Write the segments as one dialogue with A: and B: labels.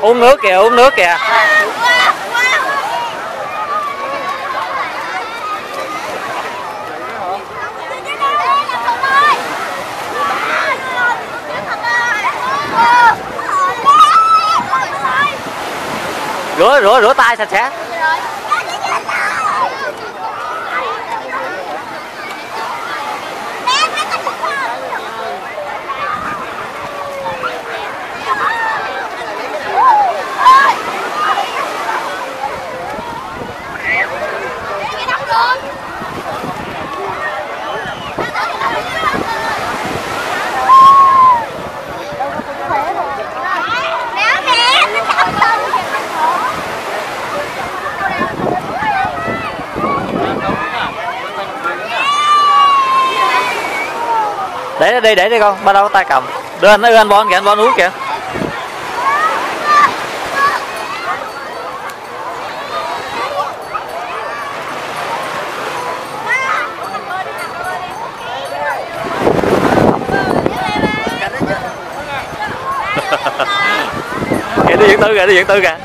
A: uống nước kìa uống nước kìa. Rửa rửa rửa tay sạch sẽ. Để nó đi, để đi con. Ba đâu có tay cầm. Đưa anh đưa anh bon kìa, anh bon uống kìa. Tư kìa đi diễn tư kìa.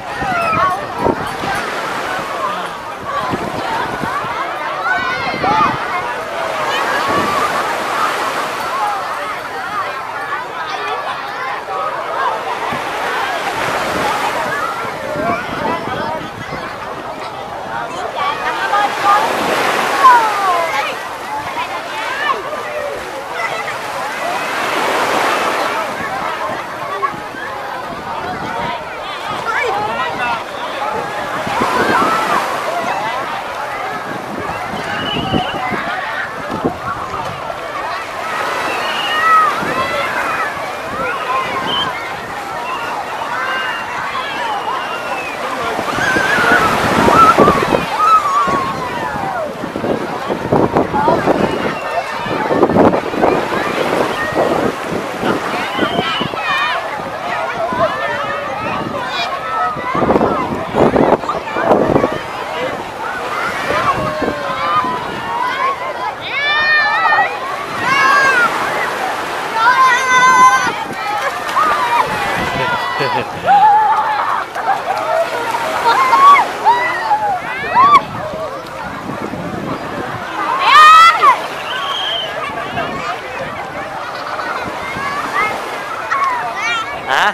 A: Hả?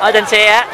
A: Ở trên xe á.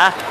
A: hả?